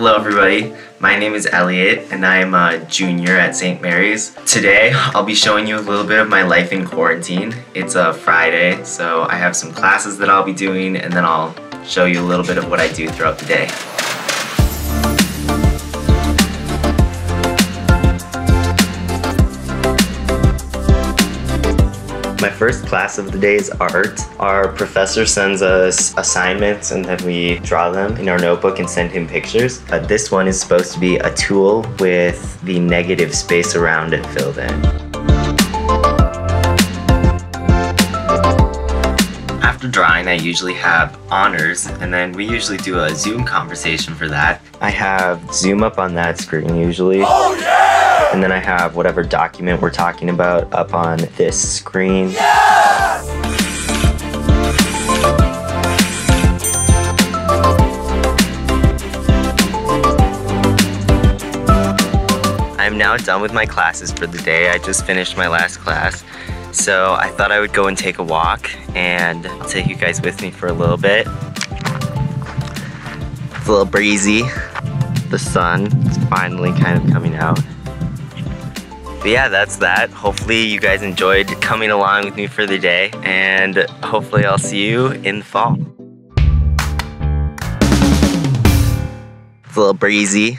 Hello everybody, my name is Elliott and I'm a junior at St. Mary's. Today I'll be showing you a little bit of my life in quarantine. It's a Friday, so I have some classes that I'll be doing and then I'll show you a little bit of what I do throughout the day. My first class of the day is art. Our professor sends us assignments and then we draw them in our notebook and send him pictures. Uh, this one is supposed to be a tool with the negative space around it filled in. After drawing, I usually have honors, and then we usually do a Zoom conversation for that. I have Zoom up on that screen usually. Oh, yeah! And then I have whatever document we're talking about up on this screen. I'm now done with my classes for the day. I just finished my last class. So I thought I would go and take a walk and I'll take you guys with me for a little bit. It's a little breezy. The sun is finally kind of coming out. But yeah, that's that. Hopefully you guys enjoyed coming along with me for the day and hopefully I'll see you in the fall. It's a little breezy.